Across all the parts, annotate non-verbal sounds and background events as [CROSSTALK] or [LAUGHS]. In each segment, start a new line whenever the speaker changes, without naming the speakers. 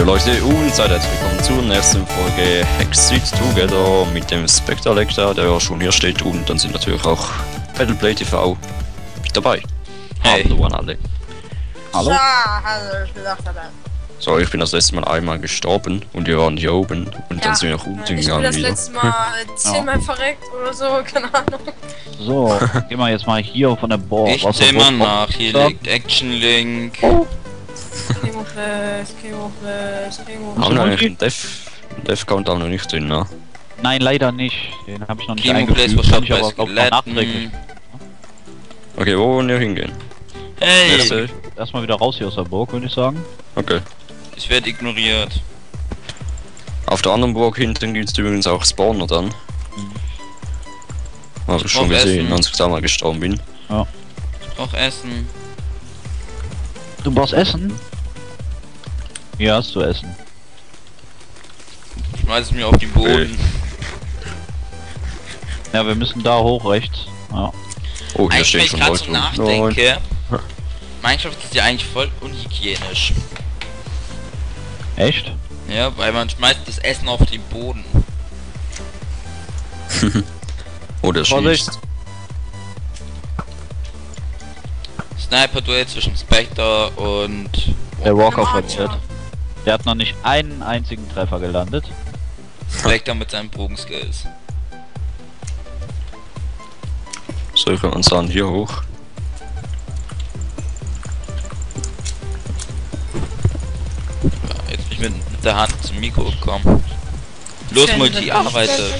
Jo Leute und seid herzlich willkommen zur nächsten Folge Exit Together mit dem Spectre Lecter, der ja schon hier steht und dann sind natürlich auch Battleplay TV mit dabei.
Hey.
Hallo an alle.
Hallo?
Ja, hallo, ich bin auch dabei.
So, ich bin das letzte Mal einmal gestorben und wir waren hier oben und
Ja,
dann sind wir nach unten
Ich bin
gegangen
das
wieder.
letzte Mal [LAUGHS] zehnmal verreckt oder so, keine Ahnung.
So, gehen wir jetzt mal hier von der Board.
Ich zähl mal nach, hier
Ja.
liegt Action Link.
Kimo Kimo Fest, Kimo
Haben wir einen Dev-Count auch noch nicht drin, ne?
Nein, leider nicht. Den habe ich noch nicht
Kimo Place
eingefügt. Kann
verstoppt
ich aber glaub, nachträglich.
Okay, wo wollen wir hingehen?
Hey?
Erstmal wieder raus hier aus der Burg, würde ich sagen.
Okay.
ich werde ignoriert.
Auf der anderen Burg hinten gibt es übrigens auch Spawner dann.
Mhm.
Habe ich schon gesehen,
Essen.
als ich da mal gestorben bin.
Ich brauch Essen.
Du brauchst Essen? Hier hast du Essen.
Schmeiß es mir auf den Boden.
Ja, wir müssen da hoch rechts. Ja.
Oh, hier
Eigentlich, wenn ich
schon
gerade so nachdenke, Minecraft ist ja eigentlich voll unhygienisch.
Echt?
Ja, weil man schmeißt das Essen auf den Boden. [LAUGHS]
Oh, der
Vorsicht.
schießt.
Sniper-Duell zwischen Spectre und...
Der Walker verliert. Der hat noch nicht einen einzigen Treffer gelandet.
Spectre mit seinen Bogenskills.
So, ich kann uns dann hier hoch.
Ja, jetzt bin ich mit, mit der Hand zum Mikro gekommen. Los, Multi, arbeite.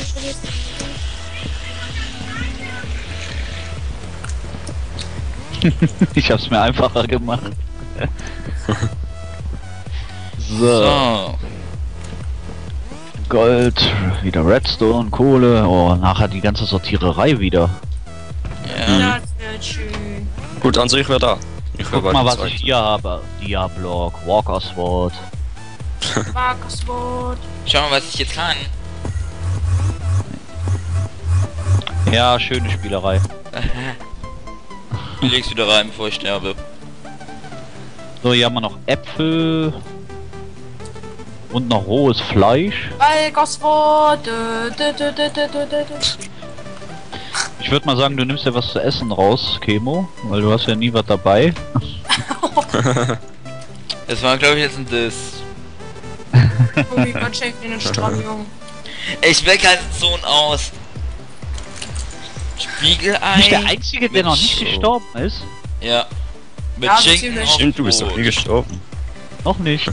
[LAUGHS]
ich hab's mir einfacher gemacht. [LAUGHS] so,
So.
Gold, wieder Redstone, Kohle. Oh, nachher die ganze Sortiererei wieder.
Ja.
Das wird schön.
Gut, an sich wäre da. Ich
Guck mal, was ich hier habe. Diablock, Walker Sword. [LAUGHS]
Wackerswort.
Schau mal, was ich jetzt kann.
Ja, schöne Spielerei.
Ich leg's wieder rein, bevor ich sterbe.
So, hier haben wir noch Äpfel. Und noch rohes Fleisch.
Dö.
Ich würde mal sagen, du nimmst ja was zu essen raus, Chemo. Weil du hast ja nie was dabei. [LAUGHS]
Das war, glaube ich, jetzt ein Diss.
Stramm, Junge.
Ich will keinen Sohn aus. Spiegelei.
Nicht der Einzige, der noch nicht gestorben ist.
Ja. Mit
Ja,
Schinken
Stimmt, du bist doch
Brot.
nie gestorben.
Noch nicht.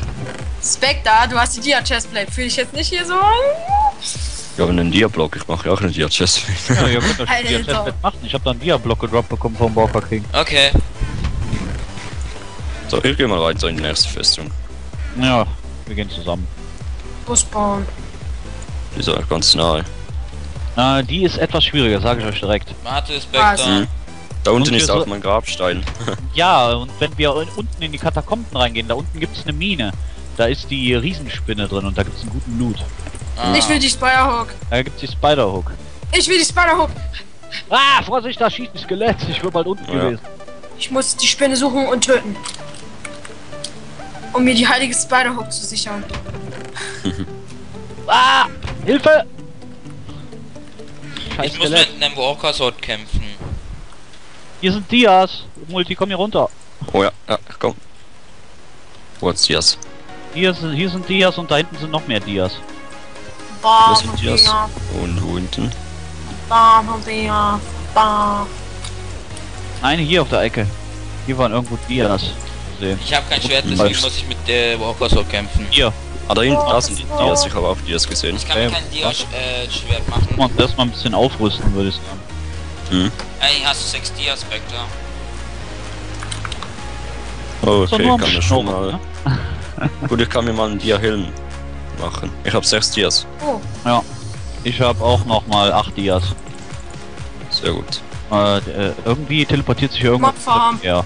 Spectre, du hast die Dia-Chestplate. Fühl ich jetzt nicht hier so?
Ja, aber einen Dia-Block, ich mache ja auch einen Dia-Chest.
Ja, ihr könnt das
Alter.
Spiel jetzt machen. Ich habe da einen Dia-Block gedroppt bekommen vom Walker King.
Okay.
so, ich gehe mal weiter in die nächste Festung.
Ja, wir gehen zusammen.
Busbauen.
Die ist ja ganz nahe.
Äh, die ist etwas schwieriger, sage ich euch direkt.
Warte? Spectre.
Mhm. Da unten
hier
ist
so-
auch mein Grabstein. [LAUGHS]
Ja, und wenn wir un- unten in die Katakomben reingehen, da unten gibt's eine Mine. Da ist die Riesenspinne drin und da gibt's einen guten Loot.
Ah.
Ich will die Spiderhook.
Da gibt's die Spiderhook.
Ich will die Spiderhook.
Ah, Vorsicht, da schießt ein Skelett. Ich bin bald unten
Ja.
gewesen.
Ich muss die Spinne suchen und töten. Um mir die heilige Spiderhook zu sichern.
Ah, Hilfe! Scheiß
Ich muss
Skelett.
mit einem Walker Sword kämpfen.
Hier sind Dias. Multi, komm hier runter.
Oh ja, ja, komm. What's das?
Hier sind, hier sind Dias und da hinten sind noch mehr Dias.
Das sind Dias.
Bam,
Und wo hinten?
bam, bam, bam.
Nein, hier auf der Ecke. Hier waren irgendwo Dias sehen.
Ich habe kein Schwert, deswegen muss ich mit der Walker Sword kämpfen.
Hier.
Ah, da hinten, da sind die. Dias, ich habe auch Dias gesehen.
Ich kann mir
Okay,
kein
Guck mal,
machen.
uns erstmal ein bisschen aufrüsten, würde ich sagen.
Hm.
Ey, hast du 6 Dia, Spectre?
Oh, okay, ich kann mir schon mal.
ne? [LAUGHS]
Gut, ich kann mir mal einen Dia-Helm machen. Ich habe sechs Dias.
Oh,
Ich habe auch noch mal 8 Dias.
Sehr gut.
Äh, äh, irgendwie teleportiert sich irgendwas. Ja.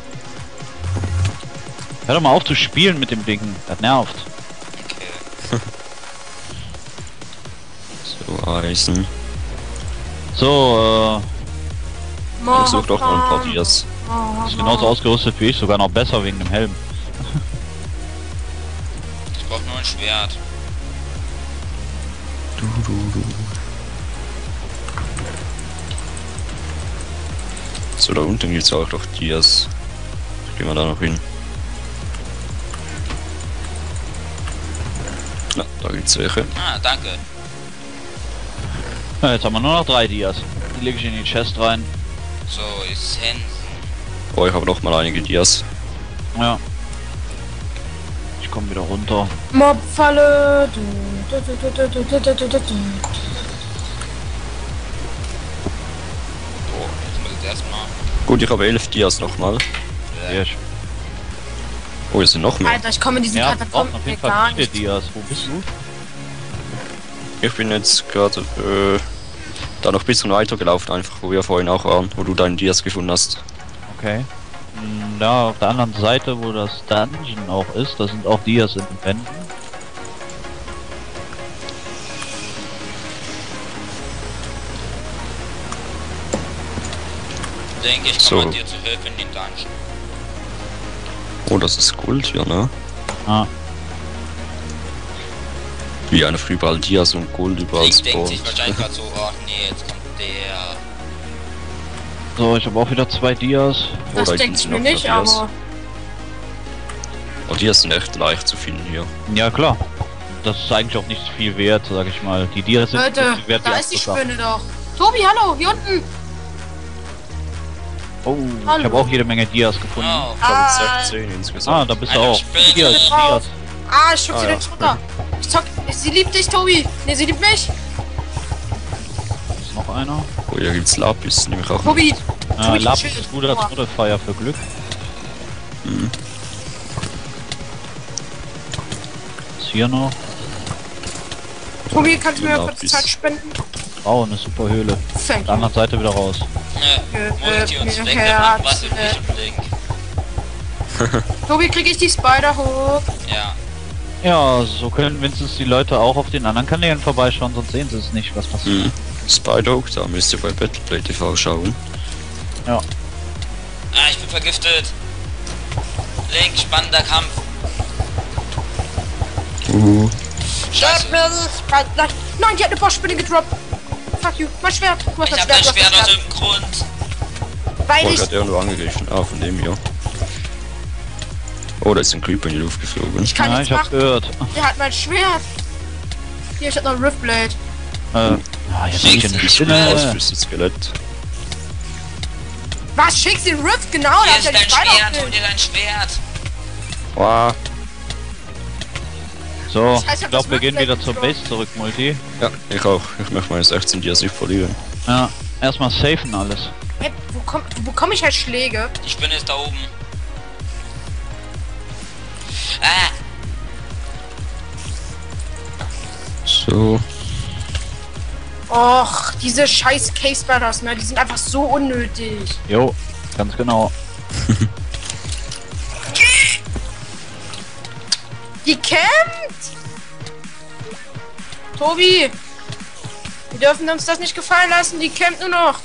Hör doch mal auf zu spielen mit dem Ding. Das nervt.
Okay.
So, Eisen.
So,
Ich suche doch noch ein paar Dias.
äh, ist genauso ausgerüstet wie ich, sogar noch besser wegen dem Helm.
Ich brauche nur ein Schwert. Schwert.
Du, du, du. So, da unten gibt's auch noch Dias. Gehen wir da noch hin. Ja, da gibt's welche.
Ah, danke.
Ja, jetzt haben wir nur noch drei Dias. Die lege ich in die Chest rein.
So, ist Hansen.
Oh, ich habe noch mal einige Dias.
Ja. Ich komme wieder runter.
Mobfalle.
Oh, erstmal.
Gut, ich habe elf Dias nochmal.
Ja.
Oh, es sind noch mehr.
Alter, ich komme in diesen
Ja,
Katakomben
auf jeden
hier
Fall
gar
viele
nicht.
Dias. Wo bist du?
Ich bin jetzt gerade äh, da noch ein bisschen weiter gelaufen, einfach wo wir vorhin auch waren, wo du deinen Dias gefunden hast.
Okay. Hm, Da auf der anderen Seite, wo das Dungeon auch ist, da sind auch Dias in den Wänden.
Denke ich,
So.
komme dir zu Hilfe in den Dungeon.
Oh, das ist Gold hier, ne?
Ah,
Wie einfach überall Dias und Gold überall
Ich denke sich wahrscheinlich gerade so, ach nee, jetzt kommt der.
so, ich habe auch wieder zwei Dias.
Das
Oder
denke ich
noch
mir nicht,
Dias?
aber.
Oh, Dias sind echt leicht zu finden hier.
Ja, klar. Das ist eigentlich auch nicht viel wert, sag ich mal. Die Dias sind
Leute,
so wert
da ist die. Spinne doch. Tobi, hallo, hier unten.
Oh,
Hallo.
ich habe auch jede Menge Dias gefunden.
Oh,
Ah.
jetzt 16 insgesamt.
Ah, da bist du
Eine
auch. Dias. Dias.
Ah, ich schub
Ah,
sie
ja.
nicht runter. Ich zock. Sie liebt dich, Tobi. Ne, sie liebt mich.
Ist noch einer.
Oh, hier gibt's Lapis, nehme ich auch.
Tobi.
Ah,
Tobi,
Lapis ist gut als Modifier für Glück.
Mhm.
Ist hier noch.
Tobi, kannst du mir kurz Zeit spenden?
Oh, eine super Höhle. Auf
Thank
der
you.
anderen Seite wieder raus.
äh, muss die uns weg, was übrig
äh.
im Link. [LAUGHS]
Tobi, krieg ich die Spider hoch?
Ja.
Ja, so können wenigstens die Leute auch auf den anderen Kanälen vorbeischauen, sonst sehen sie es nicht, was passiert.
Mhm. Spider-Hook, da müsst ihr bei Battleplay TV schauen.
Ah, ich bin vergiftet. Link, spannender Kampf.
Uh.
Scheiße.
Nein, die hat eine Bossspinne gedroppt. Fuck you. Mein Schwert. Du hast
Ich
das
hab dein
Schwert.
Schwert
du hast
aus
das
dem Grund.
Schwert. Weil
Oh,
ich.
ich hatte irgendwo angegriffen. Ah, von dem hier. Oh, da ist ein Creeper in die Luft geflogen.
Ich kann
ja,
nichts
ich hab
machen.
gehört.
Der hat mein Schwert. Hier, ich hab noch ein Riftblade.
Äh, ah, jetzt hab ich eine Spinne.
Ausfüße Skelett.
Was? Schickst du den Rift? Genau, da
Hier
hat
ist
er die
dein Schwert, hol dir dein Schwert.
Wow.
So, ich glaube, wir gehen wieder zur. Base zurück, Multi.
Ja, ich auch. Ich möchte meine 16 Dias nicht verlieren.
Ja, erstmal safen alles.
Hey, wo komm, wo komm ich halt Schläge?
Die Spinne ist da oben. Ah,
So.
Och, diese scheiß Case Spiders, ne? Die sind einfach so unnötig.
Jo, ganz genau. [LAUGHS]
Die kämpft! Tobi! Wir dürfen uns das nicht gefallen lassen, die kämpft nur noch!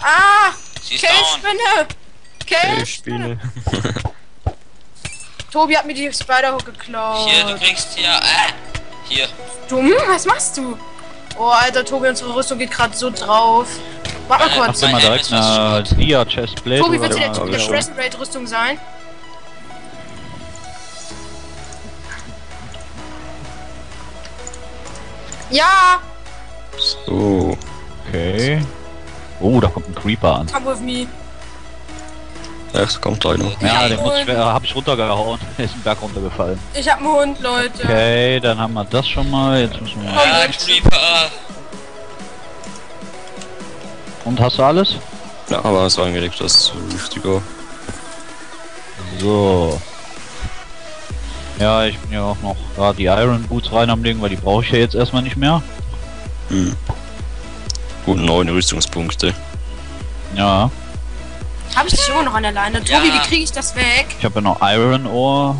Ah! Kälspinne!
Kälspinne! [LAUGHS]
Tobi hat mir die Spiderhook geklaut.
Hier, du kriegst hier. Äh, hier.
Dumm? Was machst du? Oh, Alter, Tobi, unsere Rüstung geht gerade so drauf. Warte mal
äh,
kurz.
Mach mal direkt eine Dia-Chest-Blade.
Tobi, wird sie der Tobi Raid-Rüstung sein? Ja,
So.
Okay. Oh, da kommt ein Creeper an.
come with me.
Echt, kommt einer.
Ja, den
Ja,
muss ich, äh, hab ich runtergehauen. Der [LAUGHS] ist ein Berg runtergefallen.
Ich hab einen Hund, Leute.
Okay, dann haben wir das schon mal. Jetzt müssen wir mal.
Ah,
jetzt.
Creeper.
Und hast du alles?
Ja, aber es war eigentlich das Wichtige.
So. Ja, ich bin ja auch noch gerade die Iron Boots rein am Ding, weil die brauche ich ja jetzt erstmal nicht mehr.
Hm. Gut, neun Rüstungspunkte.
Ja,
Hab ich dich immer noch an der Leine?
Ja.
Tobi, wie kriege ich das weg?
ich habe ja noch Iron Ore.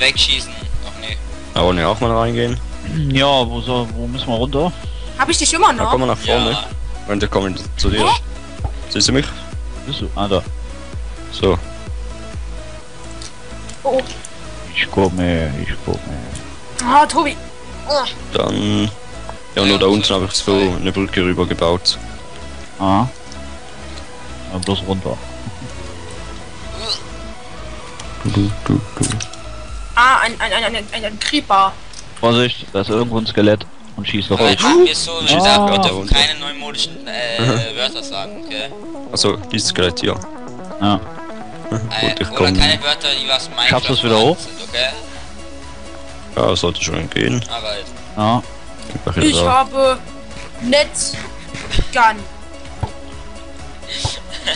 Wegschießen. Ach nee.
Da wollen wir auch mal reingehen.
Ja, wo, soll, wo müssen wir runter?
Hab ich dich immer
Da
noch?
kommen wir nach vorne.
Ja.
Und wir kommen zu dir.
Hä?
Siehst du mich?
Bist du? Ah, da.
So.
Oh,
Ich komme, ich komme.
Ah, Tobi. Ah,
Dann. Ja, nur da unten habe ich so eine Brücke rüber gebaut.
Ah. Ja, bloß runter.
Du, du, du,
ah ein, ein, ein, ein, ein, ein Creeper.
Vorsicht, da ist irgendwo ein Skelett und schießt auf
Aber
euch.
haben wir so wir
Wörter
dürfen
runter.
keine neumodischen äh, Wörter sagen, okay?
Also, dieses Skelett hier.
Ja.
Äh,
Gut, ich
oder
komm.
keine Wörter, die was Minecraft
Schaffst du's wieder hoch?
sind, okay?
Ja, sollte schon gehen.
Ja.
Ich
Ich habe Netz Gun.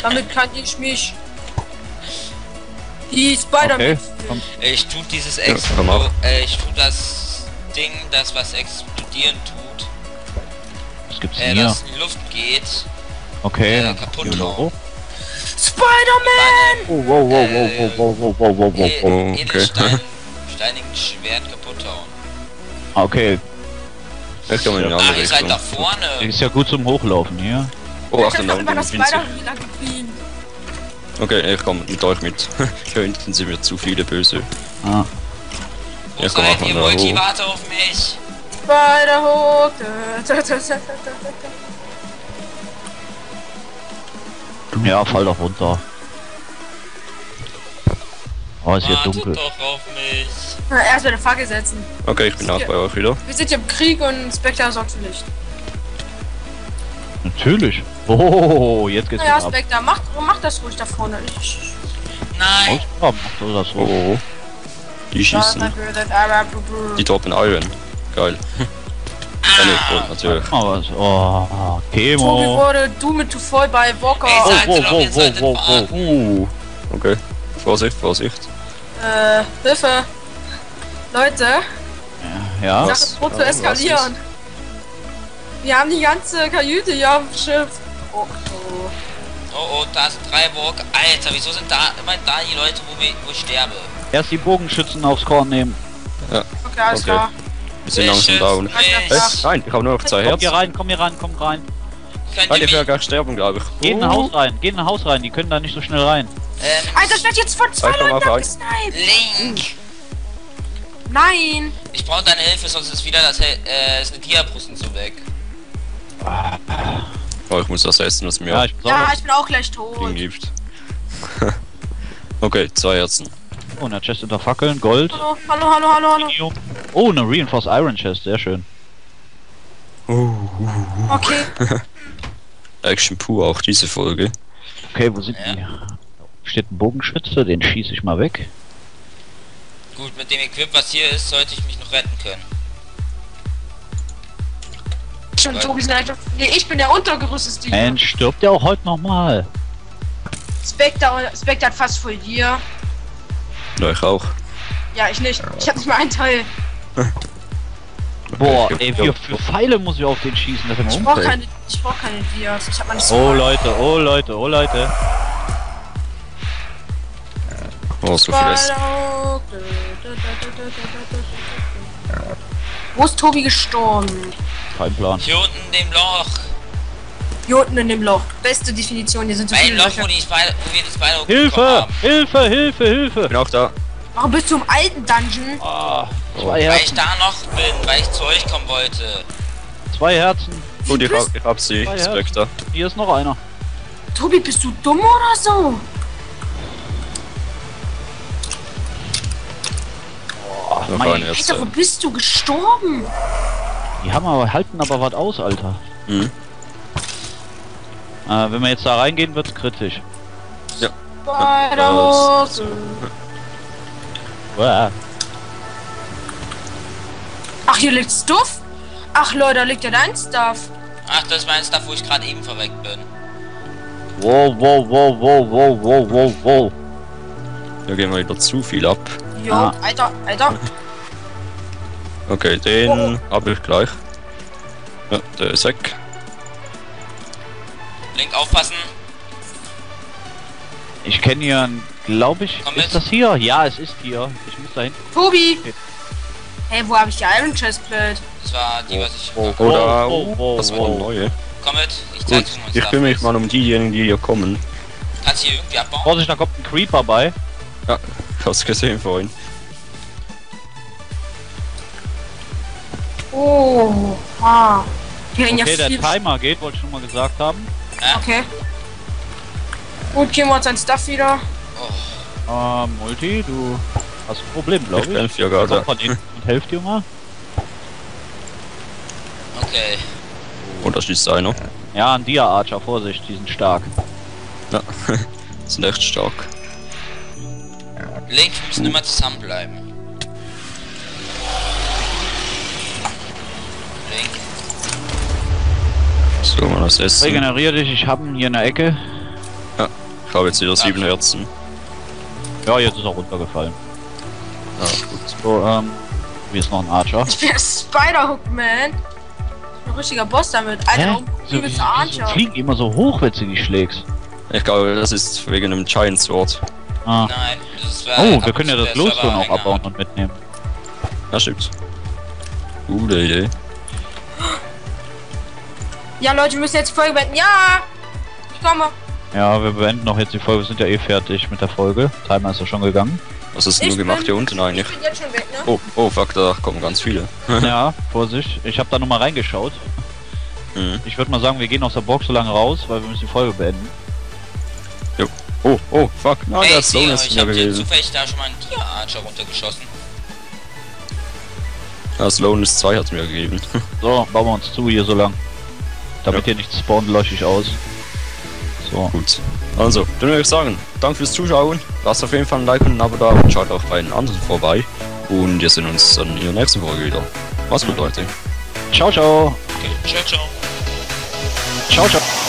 Damit kann ich mich die Spider-Man.
Okay.
Ich tue dieses
Ja,
Explo
auf.
äh, ich tue das Ding, das was explodieren tut,
Was gibt's
äh,
denn hier?
das in die Luft geht,
Okay.
äh,
dann-
kaputt.
Spider-Man!
Oh, wow, wow, äh, wow, wow, wow, wow, wow, wow, wow,
okay.
Edelstein, steinigen Schwert kaputt hauen.
Okay.
Das kann man ja
auch
Ah,
ihr seid da vorne.
Ist ja gut zum Hochlaufen hier.
Oh, ach,
dann
unten
das Winzer.
Okay, ich komm mit euch mit. Hier hinten sind mir zu viele Böse.
Ah.
Wo
ja, komm,
seid ihr, Multi? Warte auf mich!
Spider-Hook!
Ja, fall doch runter. Oh, ist hier dunkel.
doch auf mich.
Na, Erst eine Fackel setzen.
Okay, ich bin auch bei euch wieder.
Wir sind hier im Krieg und Spectre sorgt für Licht.
Natürlich. Oh, jetzt geht's
Naja,
wieder ab.
Spectre, mach, mach das ruhig da vorne. Ich,
Nein.
Oh, mach doch das
Oh,
so.
oh. Die schießen. Die droppen Iron. Geil. Ja, nee,
Ah.
Gold natürlich.
Oh, was? Oh,
Tobi
Chemo.
wurde Doom to Fall bei Walker.
Ey,
Oh,
ihr doch,
wow, wow,
warten.
Uh. Okay. Vorsicht, Vorsicht.
Äh, Hilfe. Leute,
Ja.
das
Was?
ist zu
Ja,
eskalieren. Wir haben die ganze Kajüte hier auf dem Schiff. Oh, oh.
Oh, oh, da ist Dreiburg. Alter, wieso sind da immer da die Leute, wo, wir, wo ich sterbe?
Erst die Bogenschützen aufs Korn nehmen.
Okay, alles
Okay.
klar.
Wir sind langsam down.
Mich.
Hey, nein, ich habe nur noch zwei
Kommt hier
Herzen.
rein, komm hier rein, komm rein.
Könnt
Nein,
ihr
ich
mich,
werde gleich sterben, glaube ich.
Geh in ein Haus rein, geh in ein Haus rein, die können da nicht so schnell rein.
ähm,
Alter, ich werd jetzt von zwei Leuten abgesniped.
Link.
Nein.
Ich brauche deine Hilfe, sonst ist wieder das, äh, ist eine Diabrust und so weg.
Oh, ich muss das essen, was mir
Ja, ich bin
Ja, ich bin auch gleich
Ding
tot.
gibt. [LAUGHS] okay, zwei Herzen.
Oh, eine Chest unter Fackeln, Gold.
Hallo, hallo, hallo, hallo, hallo.
Oh, eine Reinforced Iron Chest, sehr schön.
Okay. [LAUGHS]
Action pur auch diese Folge.
Okay, wo sind
Ja.
die? Steht ein Bogenschütze, den schieße ich mal weg.
Gut, mit dem Equip, was hier ist, sollte ich mich noch retten können.
Schon Tobi sagt, nee, ich bin der untergerüsteste.
Mensch, stirbt der auch heute nochmal?
Spectre, Spectre hat fast voll dir.
Ja, ich auch.
Ja, ich nicht. Ich hab nicht mal einen Teil.
Boah, ey,
ja.
für, Pfeile muss ich auf den schießen. Das ist
Ich brauch keine, ich brauch keine Dias. Ich hab meine
Oh Leute, oh Leute, oh Leute.
Oh, so viel Essen.
Wo ist Tobi gestorben?
Kein Plan.
Hier unten in dem Loch.
Hier unten in dem Loch. Beste Definition, hier sind so
Ein
viele
Loch, wo, die Spider, wo wir die Spider
Hilfe!
haben.
Hilfe, Hilfe, Hilfe!
Ich bin auch da.
Warum bist du im alten Dungeon?
Ah, zwei
Oh.
Weil ich
Herzen,
da noch bin, weil ich zu euch kommen wollte.
zwei Herzen.
Gut, ich hab, ich hab sie,
Herzen.
Spectre.
Hier ist noch einer.
Tobi, bist du dumm oder so?
Oh,
Noch
mein,
ein
Alter, wo
Herz.
bist du gestorben?
die haben aber, halten aber was aus, Alter.
Mhm.
Äh, wenn wir jetzt da reingehen, wird's kritisch.
Bei der Hose. Ach, hier liegt Stuff? Ach, Leute, da liegt ja dein Stuff.
Ach, das ist mein Stuff, wo ich gerade eben verweckt bin.
Wow, wow, wow, wow, wow, wow, wow, wow.
Da gehen wir wieder zu viel ab.
Jo,
Ah.
Alter, Alter.
Okay, den hab ich gleich. Ja, der ist weg.
Link aufpassen.
Ich kenne hier, glaube ich,
Komm
ist
mit.
das hier? Ja, es ist hier. Ich muss dahin.
Tobi.
Okay.
Hey, wo habe ich die Iron Chestplate?
Das war die, was ich.
Oh,
Oder,
oh, oh,
das war
oh.
eine neue.
Komm mit, ich
Gut,
zeig's
ich kümmere mich mal um diejenigen, die hier kommen.
Kannst du hier irgendwie abbauen?
Vorsicht, da kommt ein Creeper bei.
Ich [LAUGHS] hab's gesehen vorhin.
Oh, ah. Wir haben
Okay,
ja
der. Timer geht, wollte ich schon mal gesagt haben.
Okay. Gut, gehen wir uns ein Stuff wieder.
Ähm, Multi, du hast ein Problem, glaube ich.
Ich bin ja
Helft dir mal.
Okay.
Und da schließt einer.
Ja, ein Dia Archer, Vorsicht, die sind stark.
Ja, [LAUGHS] sind echt stark.
Link, wir müssen immer zusammenbleiben. Link.
So, mal das Essen.
Regenerier dich, ich habe ihn hier in der Ecke.
Ich habe jetzt wieder sieben Herzen.
Ja, jetzt ist er runtergefallen.
Ja, gut.
So, ähm, hier ist noch ein Archer.
Ich bin Spider-Hook, man. Ich bin ein richtiger Boss damit. Alter, warum
wieso,
Archer?
wieso fliegen die immer so hoch, wenn du die schlägst?
Ich glaube, das ist wegen einem Giant Sword.
Ah.
Nein, das.
Oh, wir können ja das Glowstone auch abbauen und mitnehmen.
Ja, stimmt. Gute Idee.
Ja, Leute, wir müssen jetzt die Folge beenden. Ja! Ich komme.
Ja, wir beenden noch jetzt die Folge, wir sind ja eh fertig mit der Folge. Timer ist ja schon gegangen.
Was hast du
Ich
nur gemacht hier unten eigentlich?
Ich bin jetzt schon weg, ne?
Oh, oh, fuck, da kommen ganz viele. [LAUGHS]
ja, Vorsicht. Ich habe da nochmal reingeschaut.
Mhm.
Ich würde mal sagen, wir gehen aus der Box so lange raus, weil wir müssen die Folge beenden.
Oh, oh, fuck. Nein,
Ey,
der Stone ist
ich
mir
hab dir
gewesen.
zufällig da schon mal einen Dia-Archer runtergeschossen.
Ja, Slowness 2 hat mir gegeben. [LAUGHS]
So, bauen wir uns zu hier so lang. Damit hier nichts spawnt, lösche ich aus. So.
Gut. Also, dann würde ich sagen, danke fürs Zuschauen. Lasst auf jeden Fall ein Like und ein Abo da und schaut auch bei den anderen vorbei. Und wir sehen uns dann in der nächsten Folge wieder. Mach's gut, Leute.
Ciao, ciao.
Okay, ciao, ciao.
Ciao, ciao.